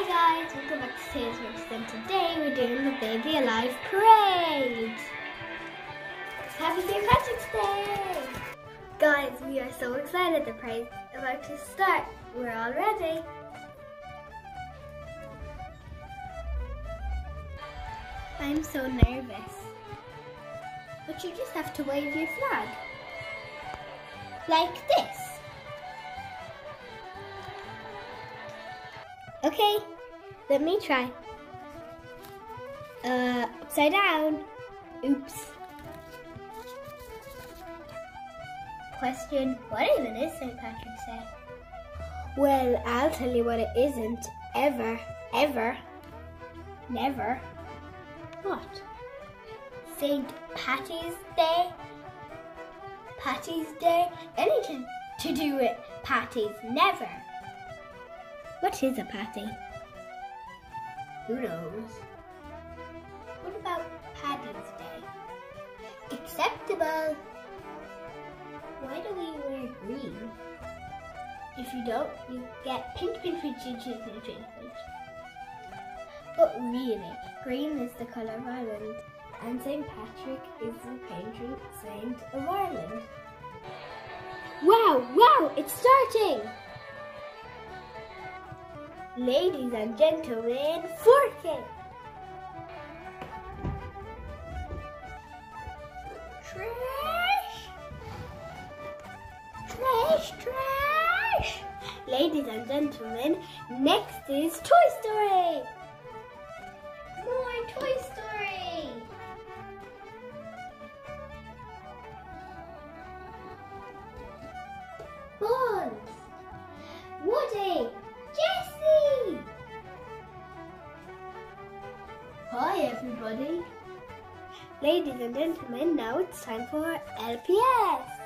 Hi guys, welcome back to Tales and today we're doing the Baby Alive Parade. Happy St. Patrick's Day! Guys, we are so excited. The parade's about to start. We're all ready. I'm so nervous. But you just have to wave your flag. Like this. Okay, let me try. Uh, upside down. Oops. Question, what even is St. Patrick's Day? Well, I'll tell you what it isn't. Ever, ever, never. What? St. Patty's Day? Patty's Day? Anything to do with patties? Never. What is a patty? Who knows? What about Paddy's Day? Acceptable. Why do we wear green? If you don't, you get pinch, pinch, pinch, pinch, pinch, pinch, pinch, pinch. But really, green is the colour of Ireland, and St. Patrick is the patron saint of Ireland. Wow, wow, it's starting! Ladies and gentlemen, forking! Trash! Trash, trash! Ladies and gentlemen, next is Toy Story! More Toy Story! Hi everybody! Ladies and gentlemen, now it's time for LPS!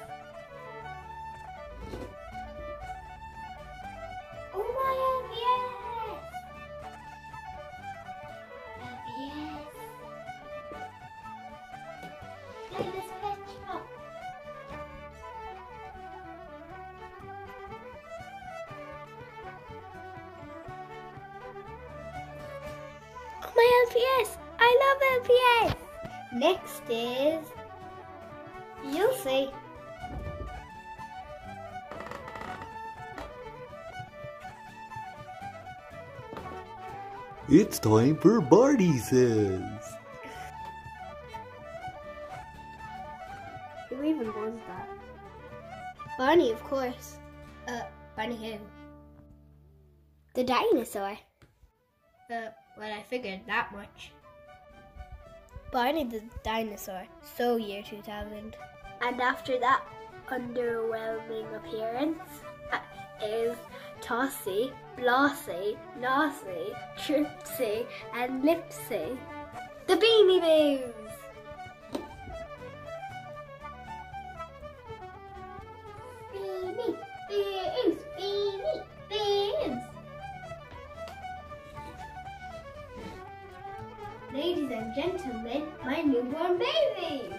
LPS! I love LPS! Next is you'll see. It's time for Barty Says. Who even was that? Barney, of course. Uh, Barney who? The dinosaur. Uh, well, I figured that much. Barney the dinosaur, so year 2000. And after that underwhelming appearance is Tossy, Blossy, Nossie, Tripsy, and Lipsy. The Beanie Boos! Ladies and gentlemen, my newborn babies!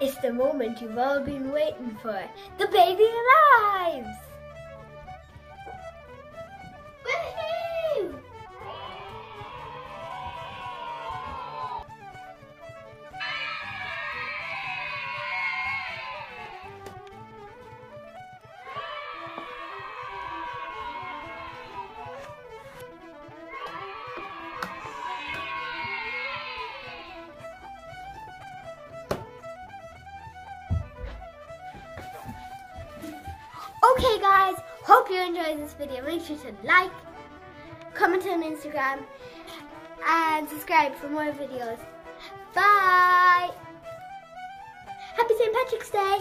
It's the moment you've all been waiting for. The Baby Alives! Okay guys, hope you enjoyed this video. Make sure to like, comment on Instagram, and subscribe for more videos. Bye! Happy St. Patrick's Day!